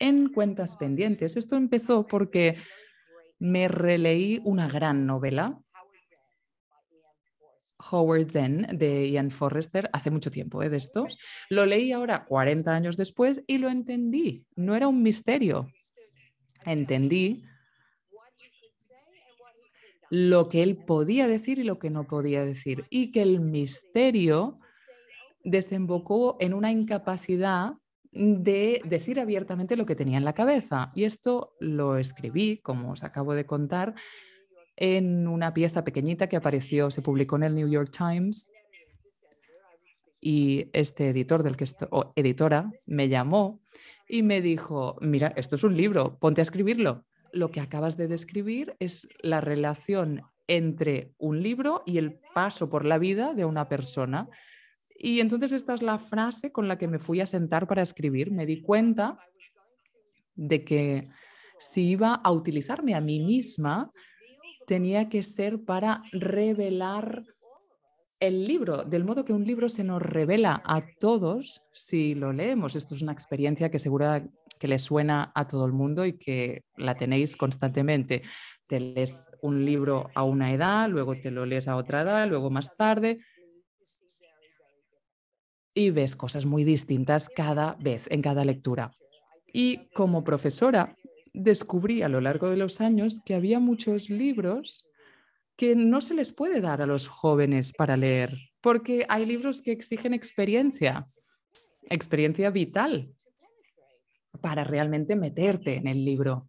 en cuentas pendientes. Esto empezó porque me releí una gran novela, Howard Zen, de Ian Forrester, hace mucho tiempo ¿eh? de estos. Lo leí ahora 40 años después y lo entendí. No era un misterio. Entendí lo que él podía decir y lo que no podía decir. Y que el misterio desembocó en una incapacidad de decir abiertamente lo que tenía en la cabeza. Y esto lo escribí, como os acabo de contar, en una pieza pequeñita que apareció, se publicó en el New York Times. Y este editor del que estoy, o editora me llamó y me dijo, mira, esto es un libro, ponte a escribirlo. Lo que acabas de describir es la relación entre un libro y el paso por la vida de una persona. Y entonces esta es la frase con la que me fui a sentar para escribir. Me di cuenta de que si iba a utilizarme a mí misma, tenía que ser para revelar el libro, del modo que un libro se nos revela a todos si lo leemos. Esto es una experiencia que segura que le suena a todo el mundo y que la tenéis constantemente. Te lees un libro a una edad, luego te lo lees a otra edad, luego más tarde y ves cosas muy distintas cada vez, en cada lectura. Y como profesora, descubrí a lo largo de los años que había muchos libros que no se les puede dar a los jóvenes para leer, porque hay libros que exigen experiencia, experiencia vital, para realmente meterte en el libro.